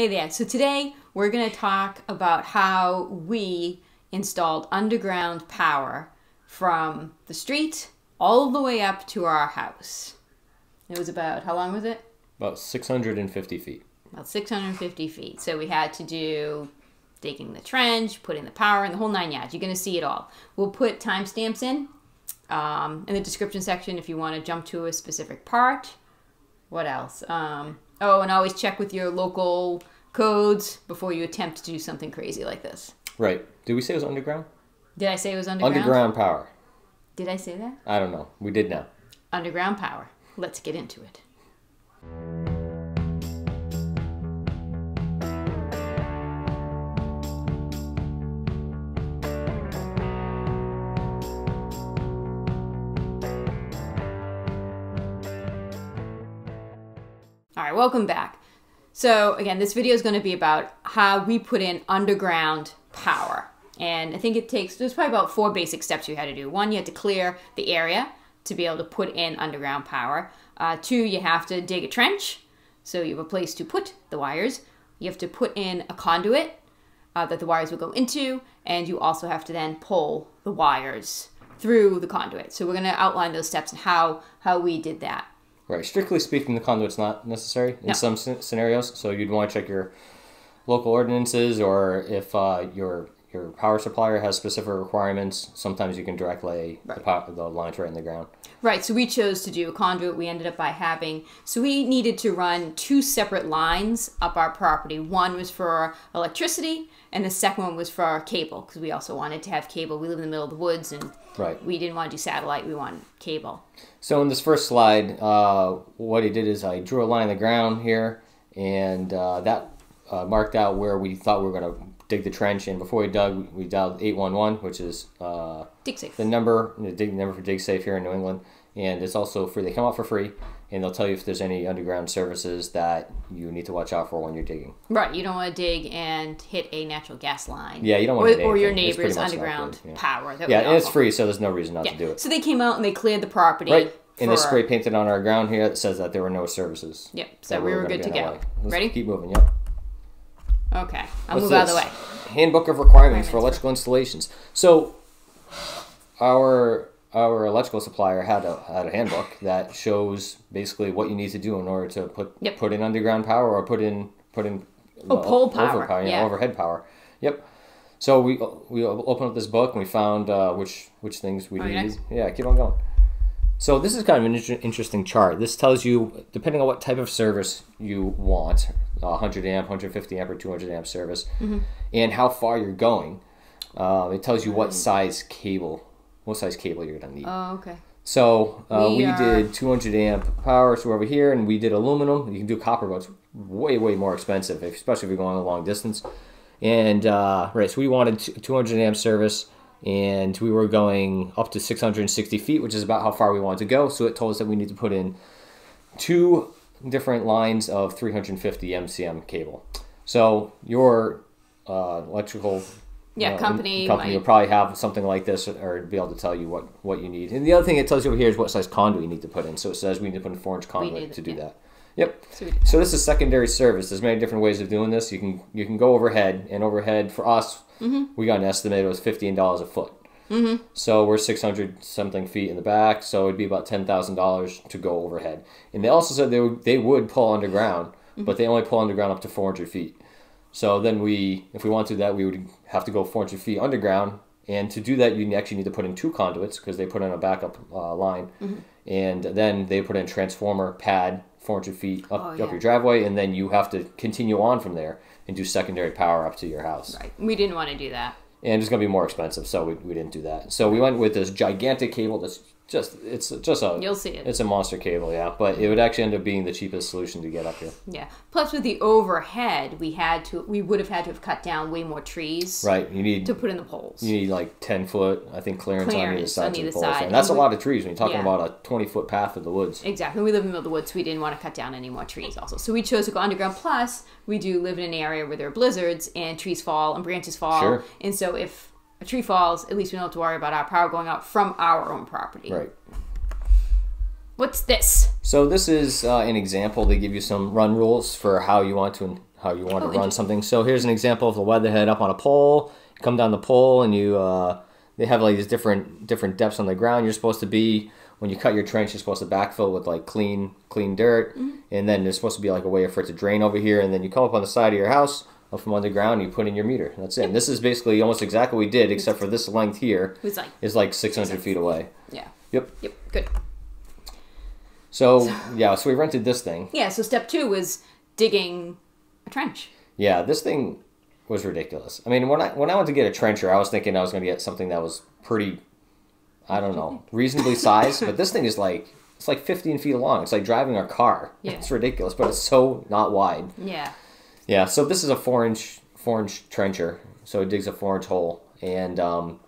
Hey there. So today we're going to talk about how we installed underground power from the street all the way up to our house. It was about, how long was it? About 650 feet. About 650 feet. So we had to do digging the trench, putting the power in, the whole nine yards. You're going to see it all. We'll put timestamps in um, in the description section if you want to jump to a specific part. What else? Um, oh, and always check with your local codes before you attempt to do something crazy like this. Right. Did we say it was underground? Did I say it was underground? Underground power. Did I say that? I don't know. We did now. Underground power. Let's get into it. All right, welcome back. So again, this video is going to be about how we put in underground power. And I think it takes, there's probably about four basic steps you had to do. One, you had to clear the area to be able to put in underground power. Uh, two, you have to dig a trench, so you have a place to put the wires. You have to put in a conduit uh, that the wires will go into, and you also have to then pull the wires through the conduit. So we're going to outline those steps and how how we did that. Right. Strictly speaking, the conduit's not necessary in No. some scenarios. So you'd want to check your local ordinances, or if uh, your your power supplier has specific requirements. Sometimes you can direct lay the, Right. pow- the lines right in the ground. Right, so we chose to do a conduit. We ended up by having, so we needed to run two separate lines up our property. One was for electricity, and the second one was for our cable, because we also wanted to have cable. We live in the middle of the woods, and Right. we didn't want to do satellite, we wanted cable. So in this first slide, uh, what he did is I drew a line in the ground here, and uh, that uh, marked out where we thought we were going to dig the trench. And before we dug, we dialed 811, which is uh, Dig safe. the number, the dig number for DigSafe here in New England, and it's also free. They come out for free, and they'll tell you if there's any underground services that you need to watch out for when you're digging. Right, you don't want to dig and hit a natural gas line. Yeah, you don't or, want to hit or your anything. It's pretty neighbor's underground good, yeah. power. That Yeah, and it's free, so there's no reason not Yeah. to do it. So they came out and they cleared the property. Right, and they spray painted on our ground here that says that there were no services. Yep, so we were gonna good to go. Ready? Keep moving. Yep. Okay, I'll What's move out of the way. Handbook of requirements for electrical installations. So, our our electrical supplier had a had a handbook that shows basically what you need to do in order to put Yep. put in underground power or put in put in Oh, uh, pole power, overpower, yeah, yeah. overhead power. Yep. So we we opened up this book and we found uh, which which things we needed. next? Yeah, keep on going. So this is kind of an inter- interesting chart. This tells you, depending on what type of service you want, 100 amp, 150 amp, or 200 amp service, Mm-hmm. and how far you're going. Uh, it tells you what size cable, what size cable you're gonna need. Oh, okay. So uh, We we, are- did 200 amp power, so we're over here, and we did aluminum. You can do copper, but it's way, way more expensive, especially if you're going a long distance. And uh, right, so we wanted 200 amp service, and we were going up to 660 feet, which is about how far we wanted to go. So it told us that we need to put in two different lines of 350 MCM cable. So your uh, electrical Yeah, uh, company company might- will probably have something like this or be able to tell you what, what you need. And the other thing it tells you over here is what size conduit you need to put in. So it says we need to put in four inch conduit to do yeah. that. Yep. So So this is secondary service. There's many different ways of doing this. You can you can go overhead, and overhead for us, Mm-hmm. we got an estimate it was fifteen dollars a foot. Mm-hmm. So we're six hundred something feet in the back, so it'd be about ten thousand dollars to go overhead. And they also said they would they would pull underground, Mm-hmm. but they only pull underground up to four hundred feet. So then we, if we want to do that, we would have to go 400 feet underground. And to do that, you actually need to put in two conduits because they put in a backup uh, line. Mm-hmm. And then they put in transformer pad 400 feet up, Oh, up your driveway. And then you have to continue on from there and do secondary power up to your house. Right. We didn't want to do that. And it's going to be more expensive, so we, we didn't do that. So we went with this gigantic cable that's just, it's just a, You'll see it. it's a monster cable, yeah. But it would actually end up being the cheapest solution to get up here. Yeah. Plus, with the overhead, we had to, we would have had to have cut down way more trees Right. You need to put in the poles. You need like ten foot, I think, clearance, on either Clearance side on of the either poles. side. And that's a And we- lot of trees when you're talking Yeah. about a twenty foot path of the woods. Exactly. We live in the middle of the woods, so we didn't want to cut down any more trees also. So we chose to go underground. Plus, we do live in an area where there are blizzards and trees fall and branches fall. Sure. And so if a tree falls, at least we don't have to worry about our power going out from our own property. Right. What's this? So this is uh, an example. They give you some run rules for how you want to how you want Oh, to run something. So here's an example of the weatherhead up on a pole. You come down the pole and you uh, they have like these different different depths on the ground. You're supposed to be when you cut your trench. You're supposed to backfill with like clean clean dirt, Mm-hmm. and then there's supposed to be like a way for it to drain over here. And then you come up on the side of your house. From underground, you put in your meter. That's it. And this is basically almost exactly what we did, except for this length here It was like, is like 600 feet away. yeah. Yep. Yep. Good. So yeah, so we rented this thing. Yeah. So step two was digging a trench. Yeah, this thing was ridiculous. I mean, when I when I went to get a trencher, I was thinking I was going to get something that was pretty, I don't know, reasonably sized. but this thing is like it's like 15 feet long. It's like driving a car. Yeah. It's ridiculous, but it's so not wide. Yeah. Yeah. So this is a four inch four inch trencher. So it digs a four inch hole, and um,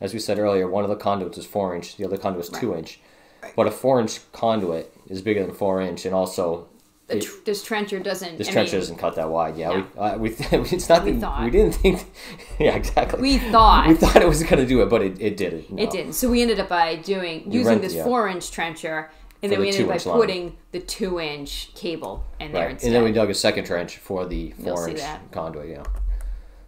as we said earlier, one of the conduits is four inch, the other conduit is two inch. But a four inch conduit is bigger than four inch, and also The it- tr- this trencher doesn't. this I trench mean, isn't cut that wide. Yeah, No. we uh, we it's not We that- thought. we didn't think. Yeah, exactly. We thought. we thought it was gonna do it, but it, it didn't. no. It didn't. So we ended up by doing using rent- this yeah. four inch trencher, and then we ended up by line. putting the two inch cable in there Right, instead. and then we dug a second trench for the 4 inch conduit. Yeah.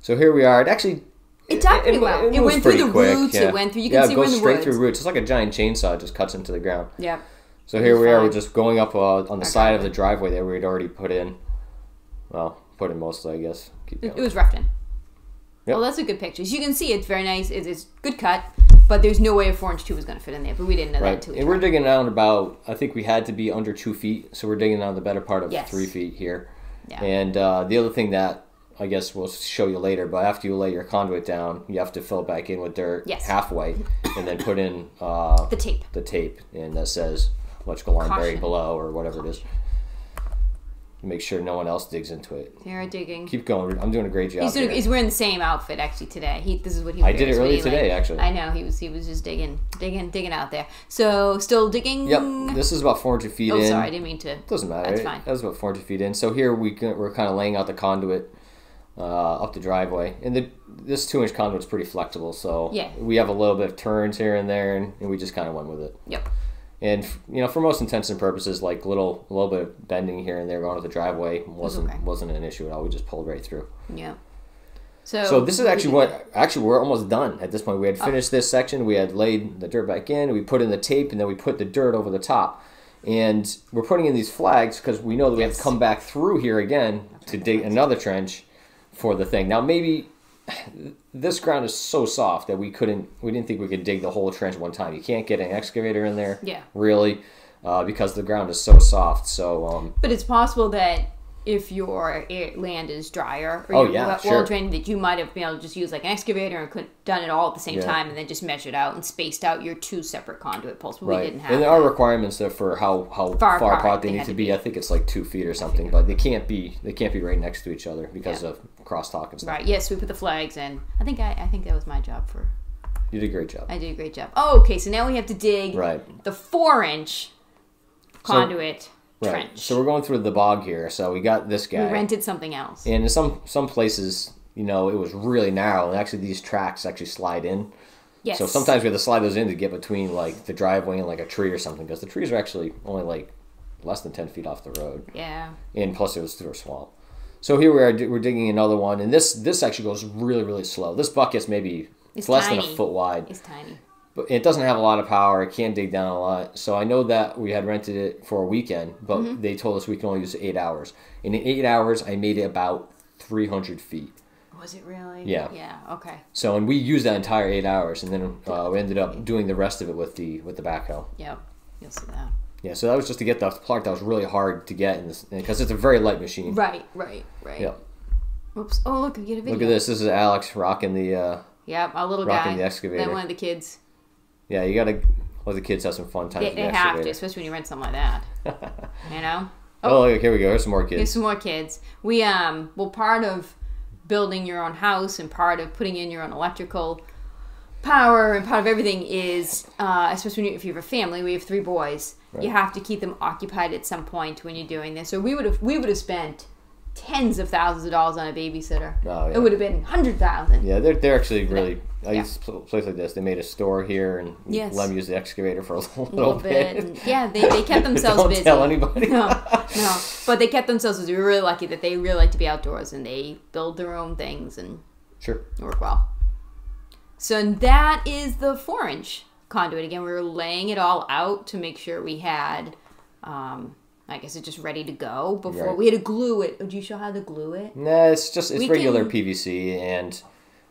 So here we are. It actually. It dug pretty well. It was went through the quick, roots, it went through- you can yeah, see it goes the straight woods. through roots. It's like a giant chainsaw. It just cuts into the ground. Yeah. So here we are. We're just going up uh, on the Our side of the driveway that we had already put in. Well, put in mostly, I guess. Keep It, it was roughed in. Yep. Well, that's a good picture. So you can see it's very nice. It's, it's good cut, but there's no way a four inch two was going to fit in there. But we didn't know that until we and we're digging down about. I think we had to be under two feet, so we're digging down the better part of Yes. three feet here. Yeah. And uh, the other thing that I guess we'll show you later, but after you lay your conduit down, you have to fill it back in with dirt Yes. halfway, and then put in uh, the tape. the tape, and that says electrical line buried below or whatever it is. Make sure no one else digs into it. Here digging. Keep going. I'm doing a great job. He's, doing, he's wearing the same outfit actually today. He this is what he. I did it earlier today, like- actually. I know he was he was just digging, digging, digging out there. So still digging. Yep, this is about 400 feet Oh, in. sorry, I didn't mean to. Doesn't matter. That's fine. That was about 400 feet in. So here we can, we're kind of laying out the conduit uh, up the driveway, and the this two inch conduit's pretty flexible. So Yeah. we have a little bit of turns here and there, and, and we just kind of went with it. Yep. And you know, for most intents and purposes, like little a little bit of bending here and there going to the driveway wasn't okay. wasn't an issue at all. We just pulled right through. yeah So. So this is actually what actually we're almost done at this point. We had Oh. finished this section. We had laid the dirt back in. We put in the tape, and then we put the dirt over the top. And we're putting in these flags because we know that we have to come back through here again to dig another trench for the thing. Now maybe this ground is so soft that we couldn't, we didn't think we could dig the whole trench one time. You can't get an excavator in there, Yeah. really, uh, because the ground is so soft. So um, But it's possible that if your land is drier or Oh, you're yeah, well, sure. drained, that you might have been able to just use like an excavator and could done it all at the same Yeah. time and then just measured out and spaced out your two separate conduit poles. But Right. we didn't have. and there that. are requirements there for how, how Far far, apart they they need to be. be. I think it's like two feet or something, but they can't be they can't be right next to each other because Yeah. of crosstalk and stuff. Right. Yes, we put the flags in. I think I, I think that was my job for. You did a great job. I did a great job. Oh, okay. So now we have to dig Right. the four inch conduit Right. trench. So we're going through the bog here. So we got this we guy, rented something else. and in some some places, you know, it was really narrow, and actually these tracks actually slide in. Yes. So sometimes we have to slide those in to get between like the driveway and like a tree or something, because the trees are actually only like less than ten feet off the road. Yeah. and plus it was through a swamp. So here we are, we're digging another one, and this this actually goes really really slow. This bucket's maybe It's less than a foot wide, It's tiny. But it doesn't have a lot of power. It can't dig down a lot. So I know that we had rented it for a weekend, but Mm-hmm. they told us we can only use it eight hours. And in eight hours, I made it about three hundred feet. Was it really? Yeah. Yeah. Okay. So and we used that entire eight hours, and then uh, we ended up doing the rest of it with the with the backhoe. Yep. You'll see that. Yeah, so that was just to get the part that was really hard to get in this because it's a very light machine. Right. Right. Right. Yep. Oops. Oh, look! We get a video. Look at this. This is Alex rocking the. Uh, Yep, our little Rocking guy. the excavator. Then one of the kids. Yeah, you gotta let the kids have some fun time. They, they the have to, especially when you rent something like that. you know. Oh, look, here we go. Here's some more kids. Here's some more kids. We um well part of building your own house and part of putting in your own electrical power and part of everything is uh, especially when you, if you have a family. We have three boys. You have to keep them occupied at some point when you're doing this. So we would have we would have spent tens of thousands of dollars on a babysitter. Oh, yeah. It would have been hundred thousand. Yeah, they're, they're actually really. I used to place like this. They made a store here and Yes. let me use the excavator for a little, A little bit. bit. Yeah, they, they kept themselves Don't busy. tell anybody. No, no. But they kept themselves busy. We were really lucky that they really like to be outdoors and they build their own things and Sure. work well. So that is the four inch conduit. Again, we were laying it all out to make sure we had, um, I guess it's just ready to go before Right. we had to glue it. Did you show how to glue it? Nah, it's just it's We regular can- PVC, and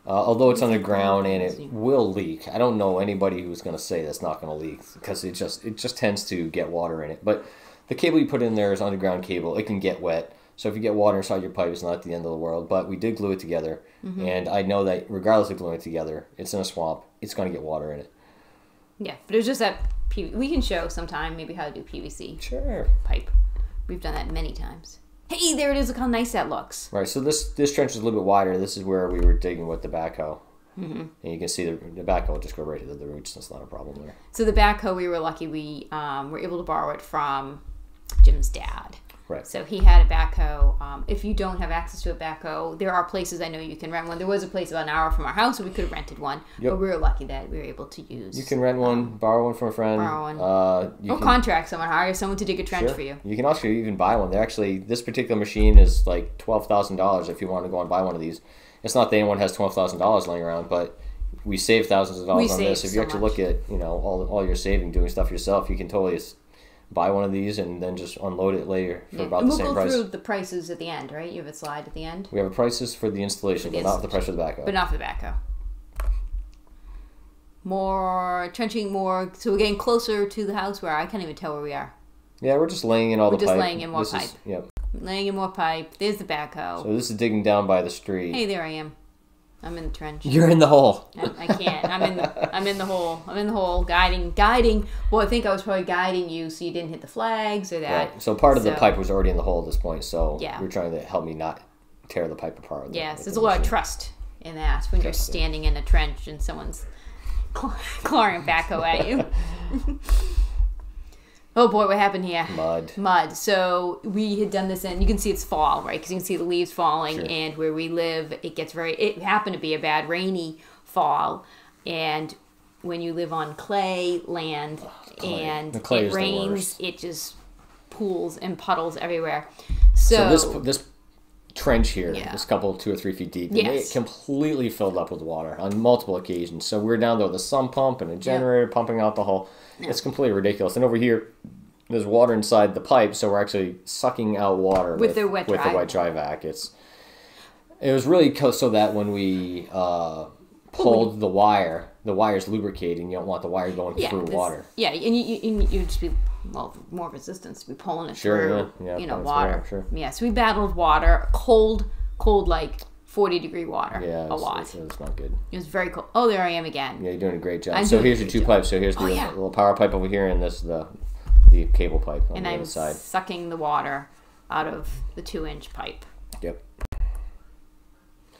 uh, although it's underground and it will leak, I don't know anybody who's going to say that's not going to leak because it just it just tends to get water in it. But the cable you put in there is underground cable; it can get wet. So if you get water inside your pipe, it's not the end of the world. But we did glue it together, Mm-hmm. and I know that regardless of gluing it together, it's in a swamp. It's going to get water in it. Yeah, but it was just that P- we can show sometime maybe how to do PVC Sure. pipe. We've done that many times. Hey, there it is. Look how nice that looks. Right. So this this trench is a little bit wider. This is where we were digging with the backhoe, mm-hmm. and you can see the, the backhoe will just go right into the roots. That's not a problem there. So the backhoe, we were lucky. We um, were able to borrow it from Jim's dad. Right. So he had a backhoe. Um, if you don't have access to a backhoe, there are places I know you can rent one. There was a place about an hour from our house, so we could have rented one. Yep. But we were lucky that we were able to use. You can rent one, borrow one from a friend. Borrow one. Uh, you or can, contract someone, hire someone to dig a trench sure. for you. You can also even buy one. They're actually this particular machine is like twelve thousand dollars if you want to go and buy one of these. It's not that anyone has twelve thousand dollars laying around, but we save thousands of dollars We on this. If you so actually much. look at you know all all your saving doing stuff yourself, you can totally s- buy one of these and then just unload it later for Yeah. about And the we'll same go price. through the prices at the end, right? You have a slide at the end, We have a prices for the installation, the but not the price for the backhoe. but not for the backhoe. More trenching, more. So we're getting closer to the house where I can't even tell where we are. yeah, we're just laying in all We're the just pipe. laying in more This is- pipe. yep. Laying in more pipe. There's the backhoe. So this is digging down by the street. Hey, there I am. I'm in the trench. You're in the hole. I, I can't. I'm in. The, I'm in the hole. I'm in the hole, guiding, guiding. Well, I think I was probably guiding you so you didn't hit the flags or that. Right. So part of the pipe was already in the hole at this point. So Yeah. you're trying to help me not tear the pipe apart. with the- Yes, there's a lot of trust in that when you're standing in a trench and someone's clawing backhoe at you. oh boy, what happened here? mud. Mud. So we had done this, and you can see it's fall, right? Because you can see the leaves falling, Sure. and where we live, it gets very. It happened to be a bad rainy fall, and when you live on clay land oh, clay. and The clay it rains, it just pools and puddles everywhere. So, So this this trench here, Yeah. this couple two or three feet deep, Yes. it completely filled up with water on multiple occasions. So we're down there with a sump pump and a generator pumping out the hole. It's completely ridiculous. And over here, there's water inside the pipe, so we're actually sucking out water With the wet with dry. the wet dry vac. It's it was really so that when we uh, pulled the wire, the wire's lubricating. You don't want the wire going yeah, through water. Yeah, and you, you you'd just be well more resistance to be pulling it Sure, through. yeah, yeah, you know, water. fair, sure. Yeah, so we battled water, cold, cold like forty degree water. Yeah, a lot. It's, it's not good. It was very cold. Oh, there I am again. Yeah, you're doing a great job. I'm so here's your two job. pipes. So here's the Oh, yeah. little power pipe over here, and this is the the cable pipe on and the I'm other side. sucking the water out of the two inch pipe. Yep.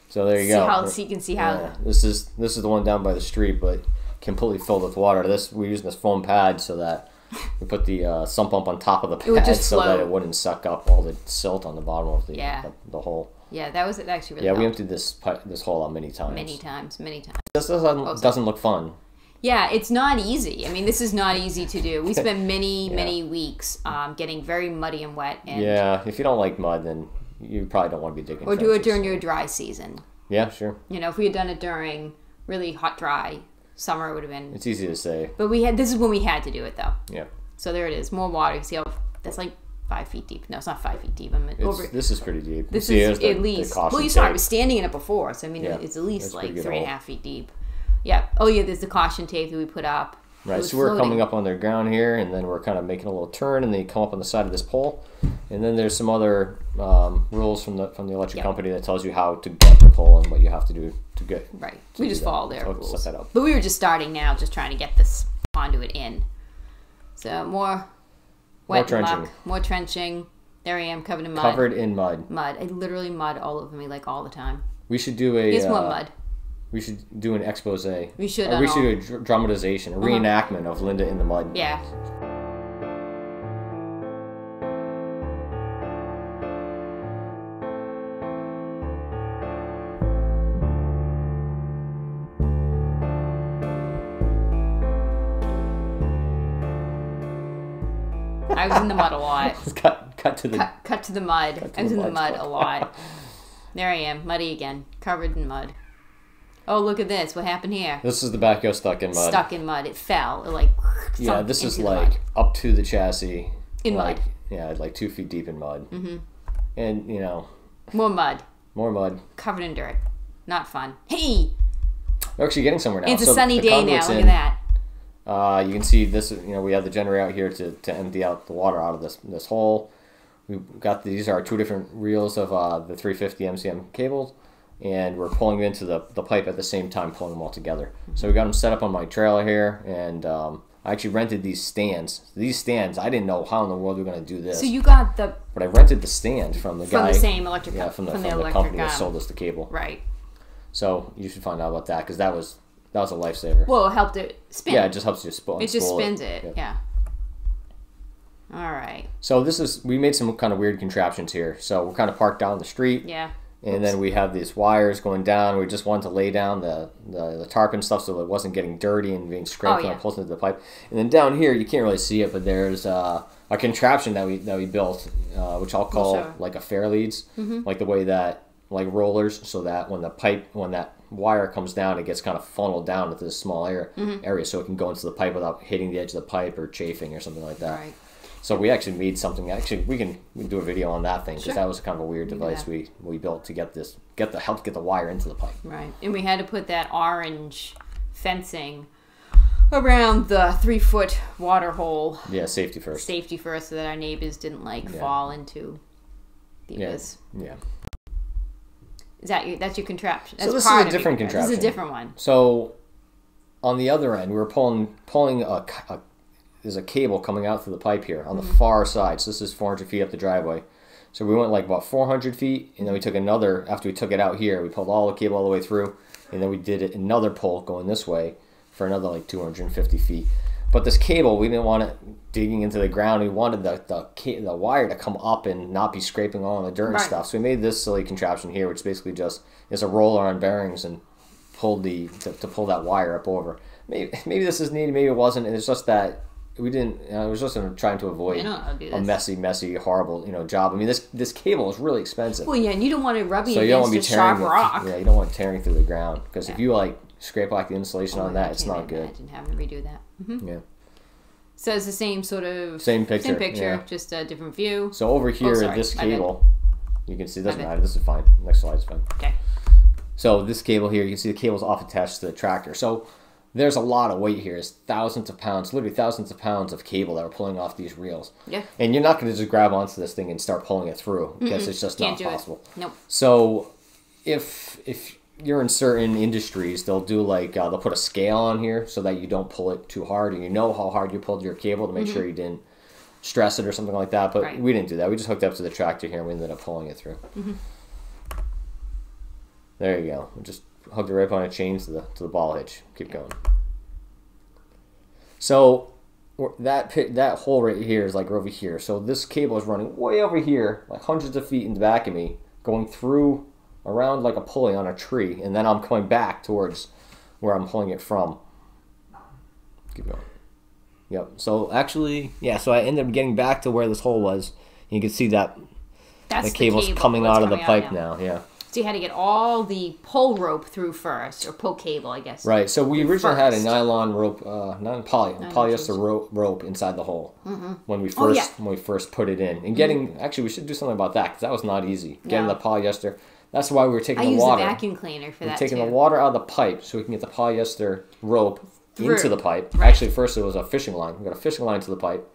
So there you see go. how so you can see how Yeah, this is this is the one down by the street, but completely filled with water. This we're using this foam pad so that we put the uh, sump pump on top of the pad just so that it wouldn't suck up all the silt on the bottom of the Yeah. the, the hole. Yeah, that was actually really Yeah, we emptied this this hole out many times. many times, many times. This doesn't, Oh, doesn't look fun. Yeah, it's not easy. I mean, this is not easy to do. We spent many, Yeah. many weeks um, getting very muddy and wet, and Yeah, if you don't like mud, then you probably don't want to be digging. or do it during your dry season. Yeah, sure. You know, if we had done it during really hot, dry summer, it would have been. It's easy to say. But we had. This is when we had to do it, though. Yeah. So there it is, more water. You see how that's like five feet deep. No, it's not five feet deep. I'm It's, over. this is pretty deep. This See, is at the least. well, you saw I was standing in it before, so I mean, Yeah, it's at least that's a pretty like three and a half feet deep. Yeah. Oh yeah, there's the caution tape that we put up. Right, so we're floating. coming up on their ground here, and then we're kind of making a little turn, and then you come up on the side of this pole, and then there's some other um, rules from the from the electric Yeah. company that tells you how to get the pole and what you have to do to get. Right. We just follow their So rules. set that up. But we were just starting now, just trying to get this conduit in. So more wet and trenching. muck, more trenching. There I am, covered in mud. Covered in mud. Mud. I literally mud all over me, like all the time. We should do a. Here's more uh, mud. We should do an expose. We should Or we should do a dr- dramatization, a reenactment of Linda in the mud. Yeah. Mud a lot. cut, cut to the. Cut, cut to the mud. to the in the mud a lot. There I am, muddy again, covered in mud. Oh, look at this. What happened here? This is the backhoe stuck in mud. Stuck in mud. It fell. It like. yeah, this is like up to the chassis. In like, mud. Yeah, like two feet deep in mud. Mm-hmm. And you know, more mud, more mud. covered in dirt. Not fun. Hey, We're actually getting somewhere now. it's a So sunny day now. conduit's Look in. at that. Uh, you can see this. You know, we have the generator out here to, to empty out the water out of this this hole. We've got these are two different reels of uh, the 350 MCM cables, and we're pulling them into the, the pipe at the same time, pulling them all together. So we got them set up on my trailer here, and um, I actually rented these stands. These stands, I didn't know how in the world we are going to do this, So you got the but I rented the stand from the from guy. the same electric yeah, from the, from from the the electric company that um, sold us the cable. right. So you should find out about that because that was that was a lifesaver. Well, it helped it spin. yeah, it just helps you spin. it just spins it. Yeah. Yeah. All right. So this is we made some kind of weird contraptions here. So we're kind of parked down the street, Yeah. and then we have these wires going down. We just wanted to lay down the, the, the tarp and stuff so it wasn't getting dirty and being scraped Oh, yeah. it pulls into the pipe. And then down here you can't really see it, but there's uh, a contraption that we that we built, uh, which I'll call show. like a fair leads, Mm-hmm. like the way that like rollers, so that when the pipe when that wire comes down, it gets kind of funneled down into this small area Mm-hmm. area, so it can go into the pipe without hitting the edge of the pipe or chafing or something like that. Right. So we actually made something. Actually, we can, we can do a video on that thing because Sure. that was kind of a weird device that. we, we built to get this get the help get the wire into the pipe. Right. And we had to put that orange fencing around the three foot water hole Yeah, safety first. safety first so that our neighbors didn't like Yeah. fall into the Yeah, abyss. yeah. Is that your that's your contraption? That's this is a of your different This is a different one. So on the other end, we were pulling pulling a, a- there's a cable coming out through the pipe here on the Mm-hmm. far side. So this is 400 feet up the driveway. So we went like about 400 feet, and then we took another. After we took it out here, we pulled all the cable all the way through, and then we did it another pull going this way for another like 250 feet. But this cable, we didn't want it digging into the ground. We wanted the the, the wire to come up and not be scraping all on the dirt and stuff. So we made this silly contraption here, which basically just is a roller on bearings and pulled the to, to pull that wire up over. Maybe maybe this is needed, maybe it wasn't. And it's just that we didn't. You know, it was just trying to avoid I know how to do a messy, messy, horrible you know job. I mean, this this cable is really expensive, Well, yeah, and you don't want it rubbing so you don't against want to be tearing. sharp it- rock. Yeah, you don't want tearing through the ground because if you like scrape like the insulation Oh, on that, it's not good. Imagine having to redo that. hmm Yeah. So it's the same sort of Same picture, same picture, yeah. just a different view. So over here, sorry, this cable, you can see doesn't matter. This is fine. Next slide is fine. Okay. So this cable here, you can see the cable's off attached to the tractor. So there's a lot of weight here. It's thousands of pounds, literally thousands of pounds of cable that we're pulling off these reels. Yeah. And you're not going to just grab onto this thing and start pulling it through because it's just Can't not possible. it. Nope. So if if you're in certain industries, they'll do like uh, they'll put a scale on here so that you don't pull it too hard, and you know how hard you pulled your cable to make sure you didn't stress it or something like that. But Right. we didn't do that. We just hooked up to the tractor here and we ended up pulling it through. There you go. We just hooked it right on a chain to the to the ball hitch. Keep going. So that pit, that hole right here is like over here. So this cable is running way over here, like hundreds of feet in the back of me, going through around like a pulley on a tree, and then I'm coming back towards where I'm pulling it from. Keep going. Yep. So actually, yeah. So I ended up getting back to where this hole was. You can see that That's the cable's cable, coming out of the pipe now. Yeah. So you had to get all the pull rope through first, or pull cable, I guess. Right. So we originally had a nylon rope, uh, non poly, polyester rope, rope inside the hole when we first Oh, yeah. when we first put it in. And getting actually, we should do something about that because that was not easy. Getting No. the polyester. That's why we were taking I the use water. the vacuum cleaner for we're that taking too. the water out of the pipe so we can get the polyester rope Through. into the pipe. Right. Actually, first it was a fishing line. We got a fishing line to the pipe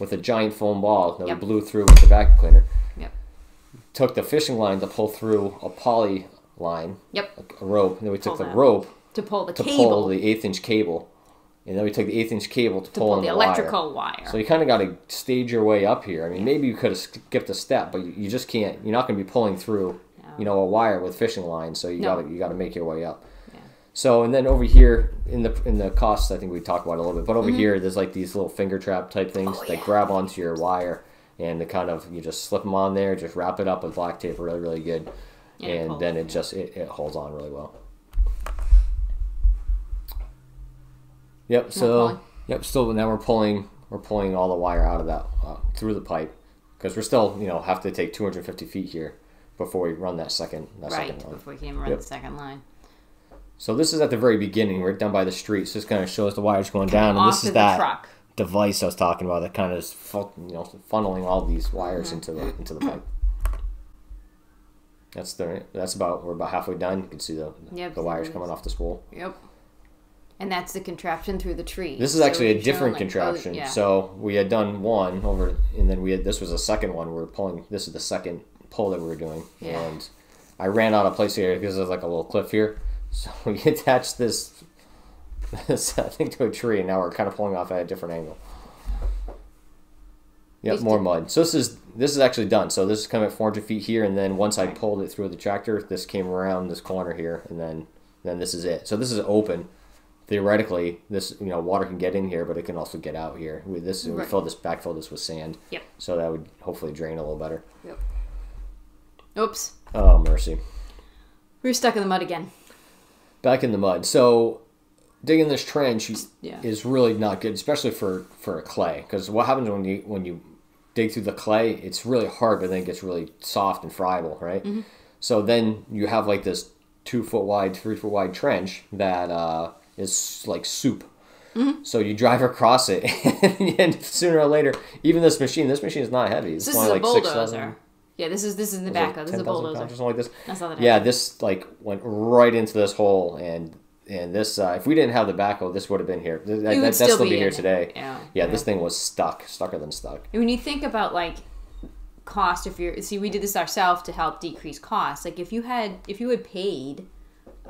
with a giant foam ball that Yep. we blew through with the vacuum cleaner. Yep. Took the fishing line to pull through a poly line, Yep. a rope. And then we took Pull the that. rope To pull the to cable. pull the eighth inch cable, and then we took the eighth inch cable to, to pull, pull the the wire. electrical wire. So you kind of got to stage your way up here. I mean, maybe you could have skipped a step, but you, you just can't. You're not going to be pulling through, you know, a wire with fishing lines. So you No. got to you got to make your way up. Yeah. So and then over here in the in the costs, I think we talked about a little bit. But over Mm-hmm. here, there's like these little finger trap type things Oh, that yeah. grab onto your wire, and the kind of you just slip them on there, just wrap it up with black tape, really really good, And it then it just it, it holds on really well. Yep. So yep. Still now we're pulling we're pulling all the wire out of that uh, through the pipe because we're still you know have to take 250 feet here before we run that second that Right, second line. before we can run Yep. the second line. So this is at the very beginning, right down by the street. So this kind of shows the wires going down, and this is that truck. device I was talking about that kind of is you know funneling all these wires Mm-hmm. into the into the pipe. That's the that's about we're about halfway done. You can see the Yep, the wires coming off the spool. Yep. And that's the contraption through the tree. This is So actually a different like, oh, contraption. yeah. So we had done one over, and then we had this was a second one. We were pulling. This is the second pull that we were doing, Yeah. and I ran out of place here because there's like a little cliff here. So we attached this this thing to a tree, and now we're kind of pulling off at a different angle. Yep, more mud. So this is this is actually done. So this is coming at 400 feet here, and then once I pulled it through the tractor, this came around this corner here, and then then this is it. So this is open. Theoretically, this you know water can get in here, but it can also get out here. With this, we Right. fill this backfill this with sand, Yep. so that would hopefully drain a little better. Yep. Oops. Oh mercy! We were stuck in the mud again. Back in the mud. So digging this trench Yeah. is really not good, especially for for a clay. Because what happens when you when you dig through the clay, it's really hard, but then it gets really soft and friable, right? Mm-hmm. So then you have like this two foot wide, three foot wide trench that uh, is like soup. Mm-hmm. So you drive across it, and sooner or later, even this machine, this machine is not heavy. It's This is only a like bulldozer. 6,000 yeah, this is this is the was it backhoe. This is a 10,000 pounds bulldozer. or something like this. That's not that Yeah, this like went right into this hole, and and this uh, if we didn't have the backhoe, this would have been here. Th- That, would that, that'd still still be be here it. today. Yeah, yeah, yeah. this thing was stuck, stucker than stuck. And when you think about like cost, if you're see, we did this ourselves to help decrease costs. Like if you had if you had paid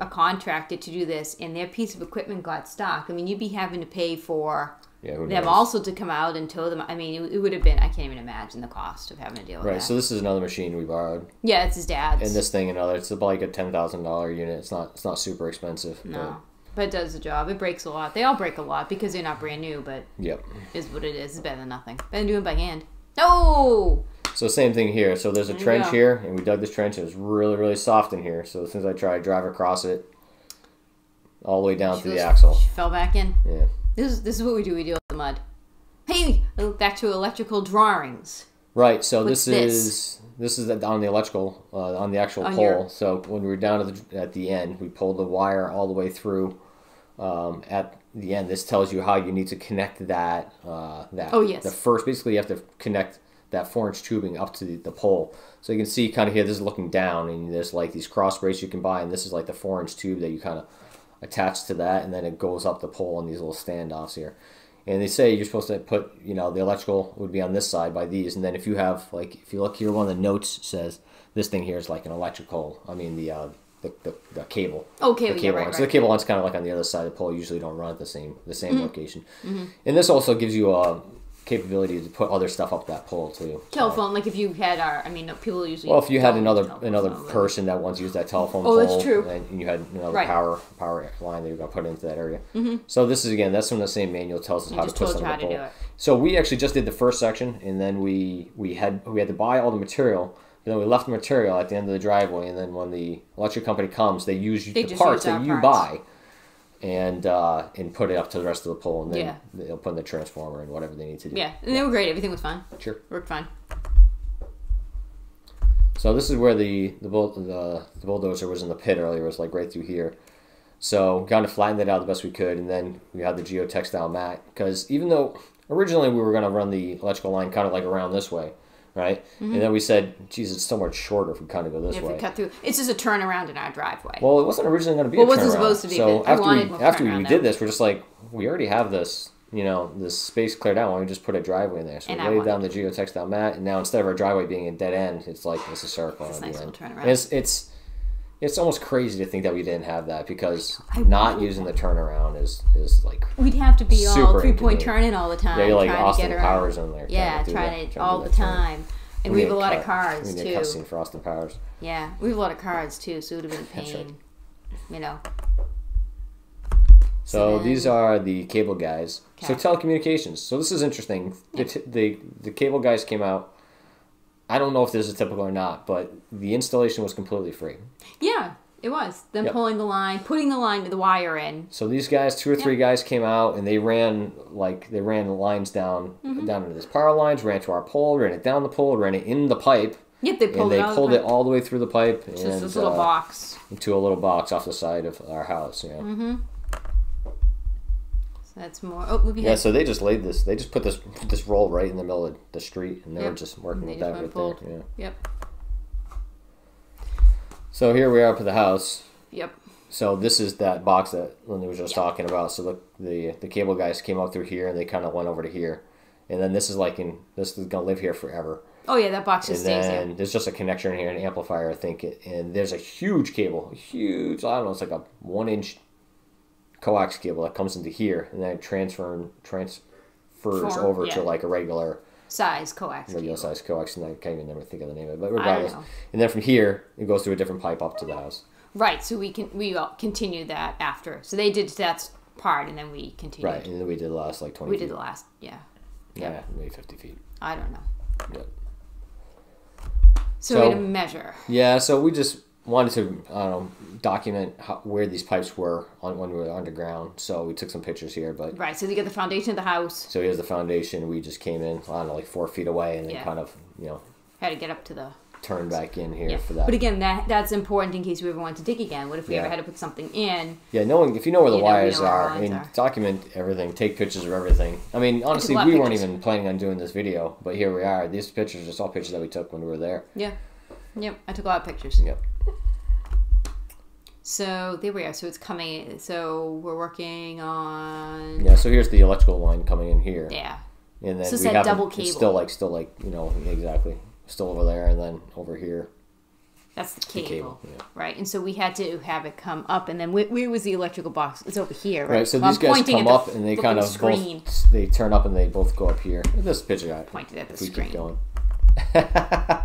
a contractor to do this and their piece of equipment got stuck, I mean, you'd be having to pay for Yeah, them knows? also to come out and tow them. I mean, it, it would have been. I can't even imagine the cost of having to deal with that. Right. that. So this is another machine we borrowed, yeah, it's his dad's. and this thing another. It's about like a ten thousand dollar unit. It's not. It's not super expensive. no, but it does the job. It breaks a lot. They all break a lot because they're not brand new, but But, yep. is what it is. It's better than nothing. Better than doing by hand. No. So same thing here. So there's a There trench here, and we dug this trench. It was really, really soft in here. So as soon as I tried to drive across it, all the way down She to the axle. she fell back in. Yeah. This is this is what we do. We deal with the mud. Hey, back to electrical drawings. Right. So What's this this? is this is on the electrical uh, on the actual On pole. your- So when we were down at the at the end, we pulled the wire all the way through. Um, at the end, this tells you how you need to connect that. Uh, that. Oh, yes. The first, basically, you have to connect that four inch tubing up to the, the pole. So you can see kind of here. This is looking down, and there's like these cross braces you can buy, and this is like the four inch tube that you kind of attach to that, and then it goes up the pole on these little standoffs here. And they say you're supposed to put, you know, the electrical would be on this side by these, and then if you have, like, if you look here, one of the notes says this thing here is like an electrical. I mean, the uh, the, the, the cable. Okay, the yeah, cable right. So the cable line's kind of like on the other side of the pole. Usually don't run at the same the same Mm-hmm. location. And this also gives you a capability to put other stuff up that pole too. So- Telephone, like if you had our, I mean, no, people usually. well, if you had another another no, but- person that once used that telephone Oh, pole, that's true. and you had another Right. power power line that you're gonna put into that area. Mm-hmm. So this is again, that's from the same manual tells us It how to put something on the do pole. it. So we actually just did the first section, and then we we had we had to buy all the material. And then we left the material at the end of the driveway, and then when the electric company comes, they use They the parts use that our you buy, and uh, and put it up to the rest of the pole, and then Yeah. they'll put in the transformer and whatever they need to do. Yeah, and they were great. Everything was fine. Sure. Worked fine. So this is where the the, bull, the the bulldozer was in the pit earlier. It was like right through here. So kind of flattened it out the best we could, and then we had the geotextile mat because even though originally we were going to run the electrical line kind of like around this way, right? And then we said, geez, it's so much shorter if we kind of go this Mm-hmm. If way. we cut through, it's just a turnaround in our driveway. Well, it wasn't originally going to be Well, a it wasn't supposed to be, So I after we after we did this, we're just like, we already have this, you know, this space cleared out. Why don't we just put a driveway in there? So And we I laid down the geotextile mat, and now instead of our driveway being a dead end, it's like it's a circle. It's a the nice end. little turnaround. It's it's it's almost crazy to think that we didn't have that because I not using the turnaround is is like We'd have to be all three point turning all the time. Yeah, like trying Austin to get around. Powers in there, Yeah, trying to trying all the that turn. time. And we, need have a lot of cut- cars we need a too. cutscene for Austin Powers. Yeah, we have a lot of cars too, so it would have been a That's right. pain. You know. So these are the cable guys. So telecommunications. So this is interesting. The, t- the the cable guys came out. I don't know if this is typical or not, but the installation was completely free. Yeah, It was them Yep. pulling the line, putting the line, the wire in. So these guys, two or three guys, came out and they ran like they ran the lines down Mm-hmm. down into this power lines, ran to our pole, ran it down the pole, ran it in the pipe, Yep, they and pulled they it. And they pulled of it all the way through the pipe It's and just this little uh, box. into a little box off the side of our house. Yeah. Mm-hmm. That's more. Oh, your Yeah, head. so they just laid this. They just put this this roll right in the middle of the street, and they were just working with that right pulled. there. Yeah. Yep. So here we are up at the house. Yep. So this is that box that Linda was just Yeah. talking about. So the, the the cable guys came up through here, and they kind of went over to here, and then this is like in this is gonna live here forever. Oh yeah, that box just and stays then there. there's just a connector in here, an amplifier, I think, and there's a huge cable, a huge. I don't know, it's like a one inch coax cable that comes into here, and then it transfer transfers Form, over yeah. to like a regular Size coax. regular cable. size coax, and I can't even never think of the name of it. But regardless, and then from here it goes through a different pipe up to the house. Right. So we can we continue that after. So they did that part, and then we continued. Right, and then we did the last like twenty. We feet. did the last. Yeah. Yeah, maybe fifty feet. I don't know. Yeah. So, So- we had to measure. Yeah, so we just wanted to I document how, where these pipes were on when we were underground. So we took some pictures here, but Right. So they get the foundation of the house. so here's the foundation. We just came in, I don't know, like four feet away, and then Yeah. kind of you know Had to get up to the. turn back in here Yeah. for that. But again, that that's important in case we ever want to dig again. What if we Yeah. ever had to put something in? yeah, knowing if you know where the You wires know where our are, I mean, are. document everything, take pictures of everything. I mean, honestly, we weren't even planning on doing this video, but here we are. These pictures are just all pictures that we took when we were there. Yeah. Yep. I took a lot of pictures. Yep. So there we are. So it's coming. So we're working on. Yeah, so here's the electrical line coming in here. Yeah. And then So it's we that have double It's cable. still like, still like, you know, exactly. Still over there, and then over here. That's the The cable. cable, yeah. Right. And so we had to have it come up, and then where, where was the electrical box? It's over here, right? Right, so Well, these I'm guys pointing come the up and they kind of screen. both they turn up and they both go up here. This picture guy. Pointed at the we screen. keep going.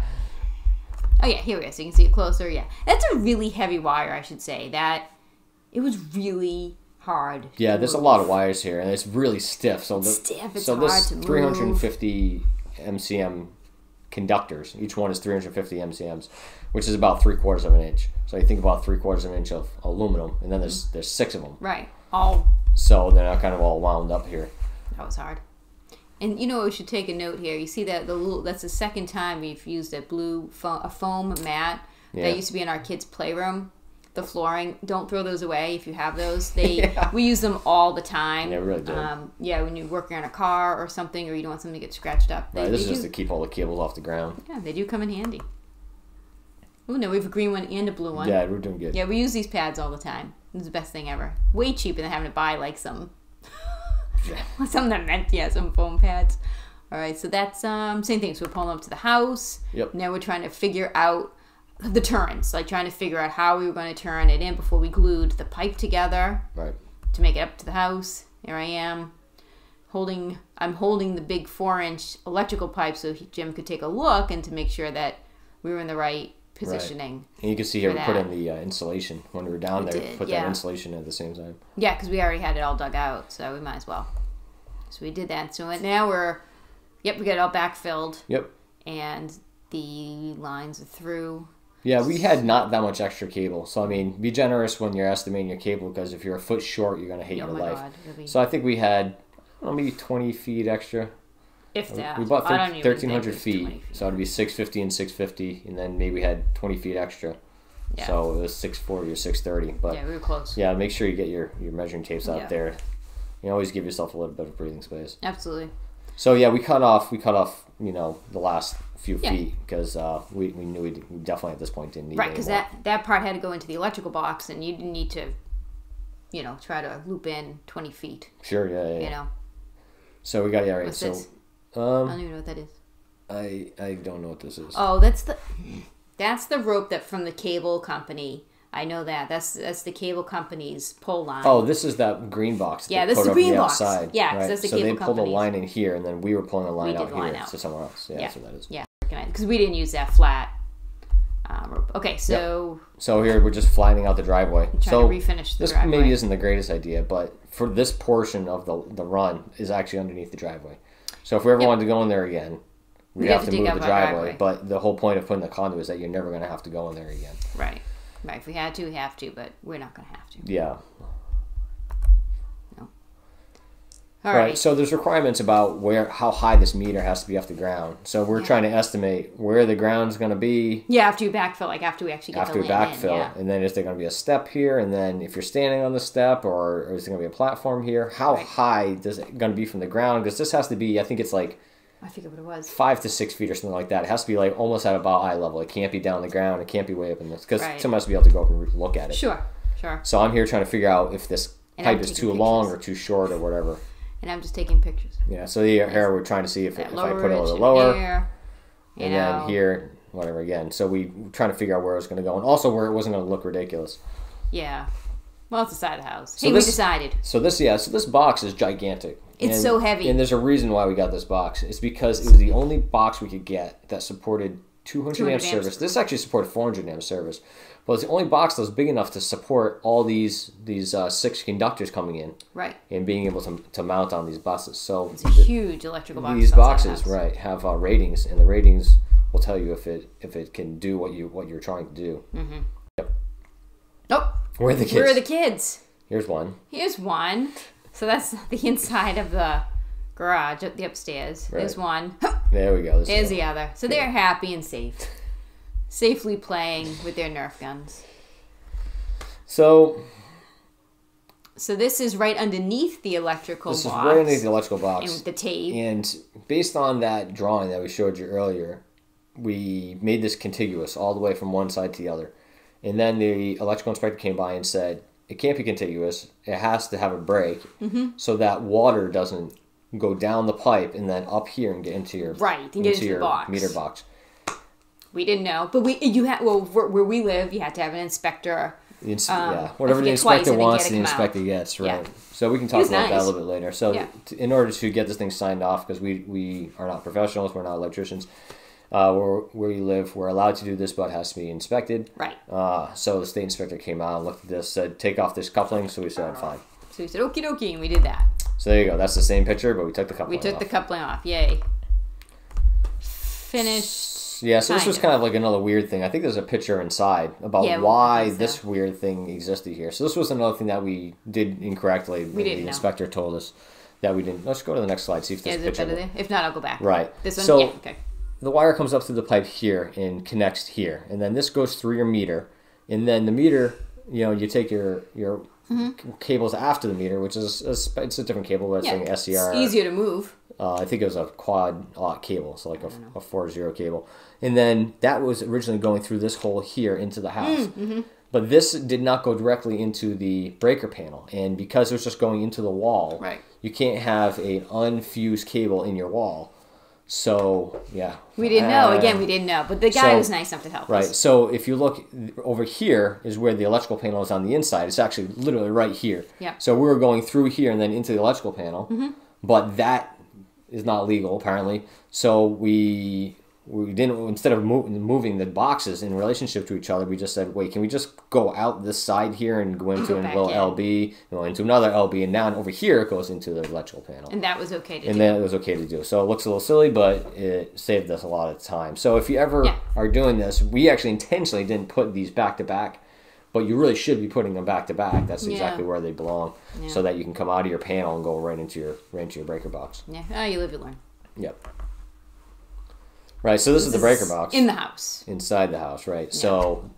Oh yeah, here we go. So you can see it closer. Yeah, that's a really heavy wire. I should say that it was really hard. Yeah, there's a lot of wires here, and it's really stiff. So the, Stiff, it's so hard this to move. 350 MCM conductors. Each one is 350 MCMs, which is about three quarters of an inch. So you think about three quarters of an inch of aluminum, and then there's Mm-hmm. there's six of them. Right. All So they're not kind of all wound up here. that was hard. And you know, we should take a note here. You see that the little, that's the second time we've used a blue foam, a foam mat Yeah. that used to be in our kids' playroom. The flooring, don't throw those away if you have those. They Yeah. we use them all the time. Yeah, we really do. Um, yeah, when you're working on a car or something, or you don't want something to get scratched up. They, Right, this is just to keep all the cables off the ground. Yeah, they do come in handy. Oh no, we have a green one and a blue one. Yeah, we're doing good. Yeah, we use these pads all the time. It's the best thing ever. Way cheaper than having to buy like some some that meant yeah, some foam pads. All right, so that's um same thing. So we're pulling up to the house. Yep. Now we're trying to figure out the turns, like trying to figure out how we were going to turn it in before we glued the pipe together Right. to make it up to the house. Here I am, holding. I'm holding the big four-inch electrical pipe so he, Jim could take a look and to make sure that we were in the right positioning. And you can see here we put in the uh, insulation when we were down We there. did, put yeah. that insulation at the same time. Yeah, because we already had it all dug out, so we might as well. So we did that. So now we're, yep, we got it all backfilled, Yep. and the lines are through. Yeah, we had not that much extra cable. So I mean, be generous when you're estimating your cable because if you're a foot short, you're gonna hate Oh your life. God, be- So I think we had, know, maybe 20 feet extra. If that, we bought I don't even think 1,300 it was feet, so it'd be 650 and 650, and then maybe we had 20 feet extra. Yeah. So it was 640 or 630. But Yeah, we were close. yeah, make sure you get your, your measuring tapes out Yeah. there. You always give yourself a little bit of breathing space. Absolutely. So yeah, we cut off we cut off you know the last few Yeah. feet because uh, we, we knew we, definitely at this point didn't need Right, because that that part had to go into the electrical box, and you didn't need to, you know, try to loop in twenty feet. sure yeah, yeah, yeah. You know, So we got yeah right. what's So this? I don't um even know what that is. I I don't know what this is. Oh, that's the that's the rope that from the cable company. I know that. That's that's the cable company's pole line. Oh, this is that green box. Yeah, this is the green box. outside. yeah, right? that's the so they cable pulled a line in here, and then we were pulling a line out the line here out. to somewhere else. Yeah, Yeah. that's what that is. Yeah, because we didn't use that flat uh, rope. Okay, so So here we're just flattening out the driveway. trying so to refinish the this driveway. maybe isn't the greatest idea, but for this portion of the the run is actually underneath the driveway. So if we ever Yep. wanted to go in there again, we'd We'd have, have to to move the driveway. driveway. But the whole point of putting the conduit is that you're never going to have to go in there again. right. Right. If we had to, we have to, but we're not going to have to. Yeah. All Right. right. So there's requirements about where how high this meter has to be off the ground. So we're Yeah. trying to estimate where the ground's going to be Yeah, after you backfill, like after we actually get after the land backfill, in. Yeah. and then is there going to be a step here? And then if you're standing on the step, or, or is there going to be a platform here? How Right. high does it going to be from the ground? Because this has to be, I think it's like I forget what it was. five to six feet or something like that. It has to be like almost at about eye level. It can't be down the ground. It can't be way up in this because Right. someone has to be able to go up and look at it. Sure. Sure. So I'm here trying to figure out if this And pipe is too long or too short or whatever. And I'm just taking pictures. Yeah. So the here we're trying to see if, if I put it a little lower. Here, and know. then here, whatever again. So we were trying to figure out where it was going to go, and also where it wasn't going to look ridiculous. Yeah. Well, it's the side of the house. So hey, this- we decided. So this, yeah, so this box is gigantic. It's And- so heavy. and there's a reason why we got this box. It's because it was the only box we could get that supported 200, 200 amp amps. service. This actually supported 400 amp service, but it's the only box that was big enough to support all these these uh, six conductors coming in Right. and being able to, to mount on these buses. So It's a huge electrical box. these the boxes, right, have uh, ratings, and the ratings will tell you if it if it can do what you what you're trying to do. Oh, Where are the kids? where are the kids? Here's one. Here's one. So that's the inside of the garage, the upstairs. There's one. There we go. This is There's the other. So they're happy and safe. Safely playing with their Nerf guns. So So this is right underneath the electrical this is box. right underneath the electrical box. and with the tape. And based on that drawing that we showed you earlier, we made this contiguous all the way from one side to the other. And then the electrical inspector came by and said, it can't be contiguous. It has to have a break Mm-hmm. so that water doesn't go down the pipe and then up here and get into your Right, and get into the your box. meter box. We didn't know, but we you had well where where we live, you had to have an inspector. The ins- Um, yeah, whatever the inspector wants, the out. inspector gets. Right. Yeah. So we can talk about that a little bit later. So Yeah. t- in order to get this thing signed off, because we we are not professionals, we're not electricians. Uh, where where you live, we're allowed to do this, but it has to be inspected. Right. Uh, so the state inspector came out and looked at this, said take off this coupling. So we said fine. So we said okie dokie, and we did that. So there you go. That's the same picture, but we took the coupling We took off. the coupling off. Yay. Finished. Yeah, so this was kind of like another weird thing. I think there's a picture inside about Yeah, why so. this weird thing existed here. So this was another thing that we did incorrectly. We didn't the know. inspector told us that we didn't. Let's go to the next slide. See if Yeah, there's is a picture. better there? If not, I'll go back. Right. This one. So yeah. Okay. the wire comes up through the pipe here and connects here, and then this goes through your meter, and then the meter. You know, you take your your Mm-hmm. cables after the meter, which is a, it's a different cable, but it's Yeah. like an SER. It's easier to move. Uh, I think it was a quad aught cable, so like a, a four zero cable, and then that was originally going through this hole here into the house. Mm-hmm. But this did not go directly into the breaker panel, and because it was just going into the wall, Right. you can't have an unfused cable in your wall. So yeah, We didn't know. Uh, Again, we didn't know. But the guy so- was nice enough to help Right. us. So if you look over here is where the electrical panel is on the inside. It's actually literally right here. Yeah. So we were going through here and then into the electrical panel, but that is not legal apparently. So we we didn't instead of mo- moving the boxes in relationship to each other, we just said, wait, can we just go out this side here and go into Go a little. LB, go into another LB, and now over here it goes into the electrical panel And that was okay to and do. then it was okay to do. So it looks a little silly, but it saved us a lot of time. So if you ever Yeah. are doing this, we actually intentionally didn't put these back to back, but you really should be putting them back to back. That's Yeah. exactly where they belong, Yeah. so that you can come out of your panel and go right into your right into your breaker box. Yeah. Oh, you live, you learn. Yep. Right. So this, is the breaker box In the house. inside the house, right? So,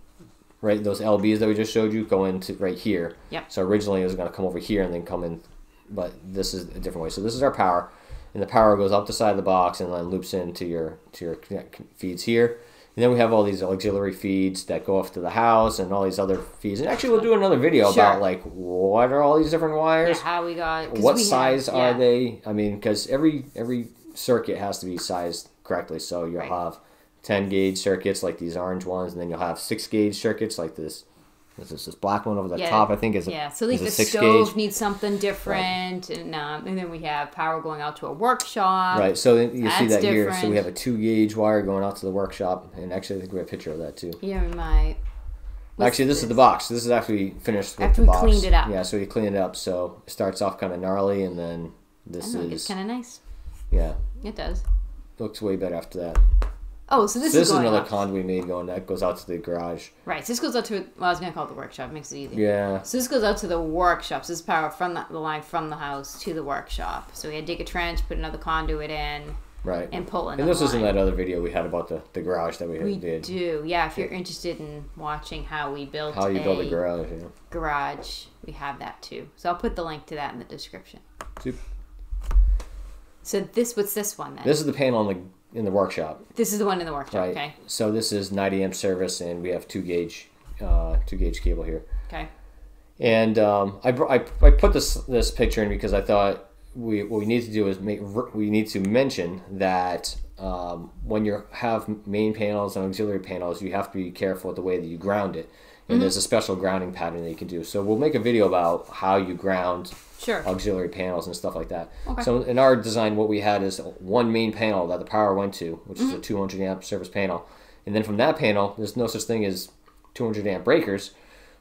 right, those LBs that we just showed you go into right here. Yep. So originally it was going to come over here and then come in, but this is a different way. So this is our power, and the power goes up the side of the box and then loops into your to your feeds here. And then we have all these auxiliary feeds that go off to the house and all these other feeds. And actually, we'll do another video Sure. about like what are all these different wires? Yeah, how we got what we have- size are they? I mean, because every every circuit has to be sized correctly. So you'll Right. have ten gauge circuits like these orange ones, and then you'll have six gauge circuits like this. This is this black one over the Yeah. top. I think is a, Yeah, so like the six stove gauge. needs something different, and um, and then we have power going out to a workshop. Right, so you see that here. So we have a two gauge wire going out to the workshop, and actually I think we have a picture of that too. Yeah, we might. What's actually, this, is the box. This is actually finished with After the we cleaned it up. Yeah, so we cleaned it up. So it starts off kind of gnarly, and then this know, is kind of nice. yeah It does. Looks way better after that. Oh, so this So is this is going another up. conduit we made going that goes out to the garage. Right. So this goes out to. Well, I was gonna call it the workshop. Makes it easy. Yeah. So this goes out to the workshop. So this power from the, the line from the house to the workshop. So we had to dig a trench, put another conduit in, Right. and pull in. And this was in that other video we had about the, the garage that we, We did. We do, yeah. If you're interested in watching how we built How you build a a garage. Know. garage, we have that too. So I'll put the link to that in the description. Super. So this, what's this one then? This is the panel in the in the workshop. This is the one in the workshop. Right. Okay. So this is 90 amp service, and we have two gauge, uh, two gauge cable here. Okay. And um, I, I, I put this this picture in because I thought we what we need to do is make we need to mention that um, when you have main panels and auxiliary panels, you have to be careful with the way that you ground it. And there's a special grounding pattern that you can do. So we'll make a video about how you ground Sure. auxiliary panels and stuff like that. Okay. So in our design, what we had is one main panel that the power went to, which Mm-hmm. is a 200 amp service panel, and then from that panel, there's no such thing as 200 amp breakers.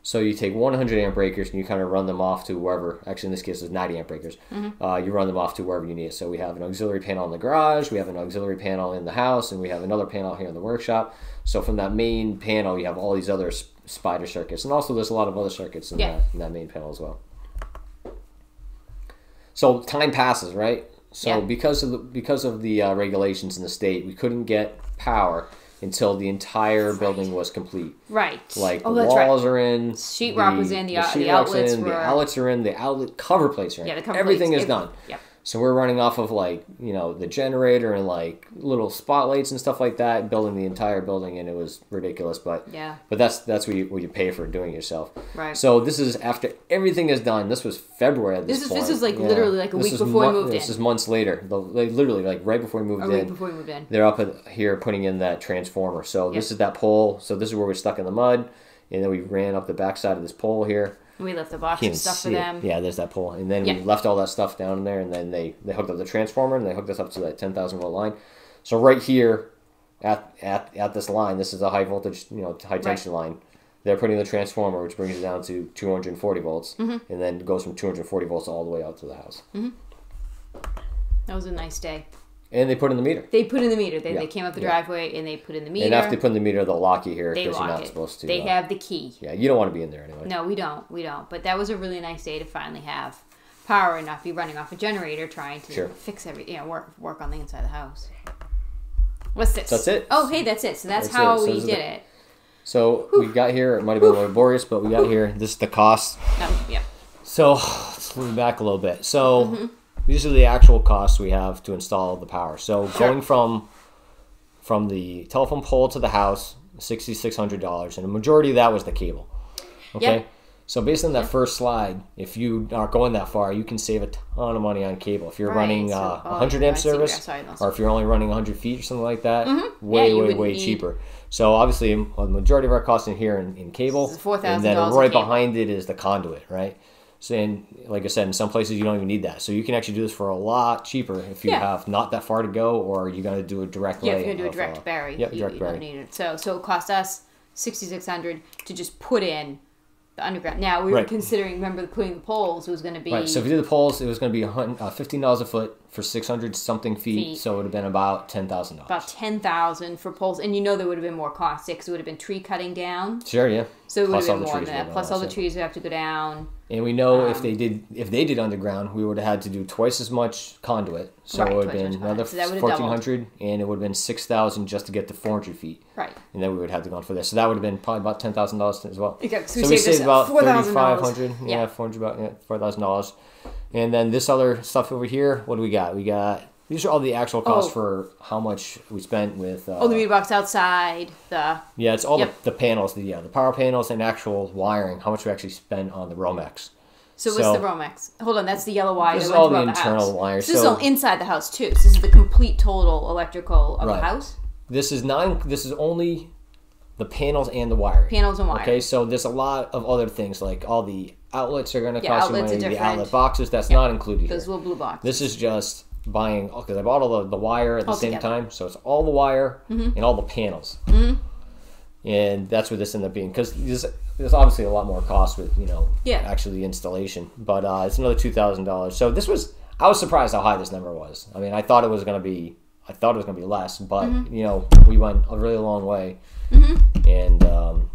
So you take 100 amp breakers and you kind of run them off to wherever. Actually, in this case, it's 90 amp breakers. Mm-hmm. Uh, you run them off to wherever you need. So we have an auxiliary panel in the garage, we have an auxiliary panel in the house, and we have another panel here in the workshop. So from that main panel, you have all these other spider circuits, and also there's a lot of other circuits in, Yeah. that, in that main panel as well. So time passes, right? So Yeah. because of the because of the uh, regulations in the state, we couldn't get power until the entire building was complete. Right. Like oh, the that's right. walls are in, Sheetrock was in, the out- the outlets in, were- the outlets are in, the outlet cover plates are in. Yeah, the cover Everything plates, is every- done. Yep. So we're running off of like you know the generator and like little spotlights and stuff like that, building the entire building, and it was ridiculous. But Yeah. but that's that's what you, what you pay for doing it yourself. Right. So this is after everything is done. This was February at this, This is- point. this is, like, literally, like, a This week before we moved This in. This is months later. The, like, literally like right before we moved Or in. wait before we moved in. They're up here putting in that transformer. So this is that pole. So this is where we're stuck in the mud, and then we ran up the backside of this pole here. We left the box and stuff for it. them. Yeah, there's that pole, and then Yeah. we left all that stuff down in there, and then they they hooked up the transformer, and they hooked us up to that 10,000 volt line. So right here, at at at this line, this is a high voltage, you know, high tension line. They're putting the transformer, which brings it down to 240 volts, Mm-hmm. and then goes from 240 volts all the way out to the house. That was a nice day. And they put in the meter. They put in the meter. They, Yeah. they came up the Yeah. driveway and they put in the meter. And after they put in the meter, they'll lock you here because you're not it. supposed to. They uh, have the key. Yeah, you don't want to be in there anyway. No, we don't. We don't. But that was a really nice day to finally have power and not be running off a generator trying to Sure. fix every, you know, work work on the inside of the house. What's this? That's it. Oh, hey, that's it. So that's, That's how it. So we did the- it. So we got here. It might have been a little laborious, but we got here. This is the cost. No, yeah. So let's move back a little bit. So Mm-hmm. These are the actual costs we have to install the power. So Sure. going from from the telephone pole to the house, sixty six hundred dollars, and the majority of that was the cable. Okay. Yeah. So based on that first slide, if you aren't going that far, you can save a ton of money on cable. If you're Right, running so- uh, oh, 100 yeah, amp see service, sorry, or if you're only running 100 feet or something like that, way, Mm-hmm. Yeah, way, way need- cheaper. So obviously, a majority of our costs in here in, in cable, This is $4,000 and then right behind it is the conduit, right? So, and like I said, in some places you don't even need that. So you can actually do this for a lot cheaper if you Yeah. have not that far to go, or you're going to do a direct Yeah, if you're gonna do a direct uh, bury, Yep, you, direct you bury. don't need it. So so it cost us sixty six hundred to just put in the underground. Now we were Right. considering, remember, putting the poles It was going to be Right. So if you did the poles, it was going to be uh, fifteen dollars a foot for six hundred something feet, Feet. So it would have been about ten thousand dollars. about ten thousand for poles, and you know there would have been more cost because it would have been tree cutting down. Sure, yeah. So it would Plus have all been the more than trees would that. have Plus all the trees would have to go down. And we know Um, if they did if they did underground, we would have had to do twice as much conduit. So Right, it would have been another. So that would have fourteen hundred, and it would have been six thousand just to get to four hundred feet, Right. and then we would have to go on for this. So that would have been probably about ten thousand dollars as well. Okay, so we so we saved saved about $4,000. thirty five hundred, yeah, Yeah. four hundred about yeah, four thousand dollars. And then this other stuff over here, what do we got? We got these are all the actual costs Oh. for how much we spent with. Uh, Oh, the box outside. The yeah, it's all Yep. the, the panels, the yeah, the power panels and actual wiring. How much we actually spent on the Romex. so, So- what's the Romex? Hold on, that's the yellow wire. This is all the internal house. wires, So this is all inside the house too. So this is the complete total electrical of Right. the house. This is nine. This is only the panels and the wiring. Panels and wire. Okay, so there's a lot of other things like all the outlets are going to Yeah, cost you money. The outlet boxes that's not included Those here. little blue boxes. This is just buying because I bought all the, the wire at the All same together. time, so it's all the wire Mm-hmm. and all the panels. Mm-hmm. And that's what this ended up being because there's, there's obviously a lot more cost with you know Yeah. actually the installation, but uh, it's another two thousand dollars. So this was I was surprised how high this number was. I mean I thought it was going to be I thought it was going to be less, but Mm-hmm. you know, we went a really long way, and um,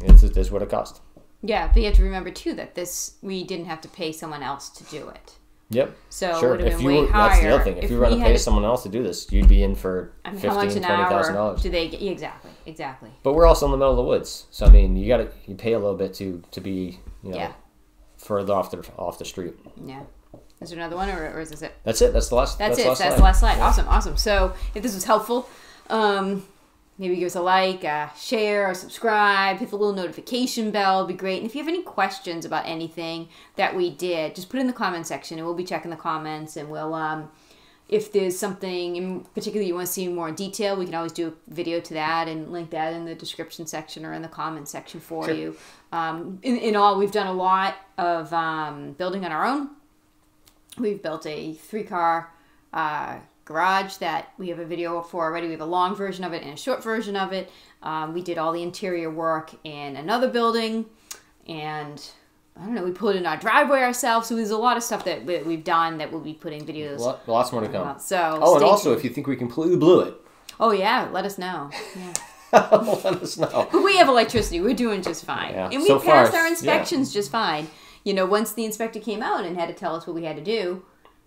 this is, this is what it cost. Yeah, but you have to remember too that this we didn't have to pay someone else to do it. Yep. So sure. If you were, that's the other thing. If, if you were going to pay someone else to do this, you'd be in for I mean, fifteen, how much an twenty thousand dollars. do they get? Exactly, exactly. But we're also in the middle of the woods, so I mean, you got to you pay a little bit to to be you know Yeah. further off the off the street. Yeah. Is there another one, or, or is this it? That's it. That's the last. That's, the it. last That's slide. the last slide. Awesome, awesome. So if this was helpful, um, maybe give us a like, uh, share, or subscribe. Hit the little notification bell. It'd be great. And if you have any questions about anything that we did, just put it in the comment section, and we'll be checking the comments, and we'll. Um, if there's something in particular you want to see more in detail, we can always do a video to that and link that in the description section or in the comment section for Sure. you. Um, in, in all, we've done a lot of um, building on our own. We've built a three car uh, garage that we have a video for already. We have a long version of it and a short version of it. Um, we did all the interior work in another building, and I don't know, we put it in our driveway ourselves. So there's a lot of stuff that we- we've done that we'll be putting videos. Lo- Lots more to come. about. So Oh, and also, tuned. if you think we completely blew it, oh yeah, let us know. Yeah. let us know. But we have electricity. We're doing just fine. Yeah. And we So passed far, our yeah. inspections just fine. You know, once the inspector came out and had to tell us what we had to do,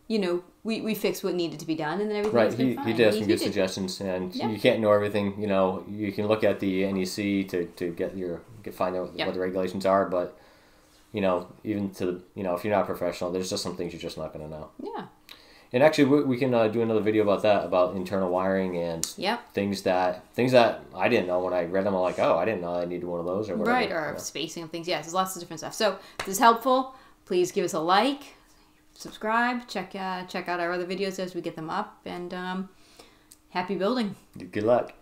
you know, we, we fixed what needed to be done and then everything Right, he, fine. he did have some good did- suggestions, and Yeah. you can't know everything. You know, you can look at the NEC to, to get your get find out Yeah. what the regulations are, but you know, even to the you know, if you're not professional, there's just some things you're just not going to know. Yeah. And actually, we, we can uh, do another video about that, about internal wiring and Yep. things that things that I didn't know when I read them. I'm like, oh, I didn't know I needed one of those or whatever. Right, or Yeah. spacing of things. Yes, there's lots of different stuff. So if this is helpful, please give us a like, subscribe, check uh, check out our other videos as we get them up, and um, happy building. Good luck.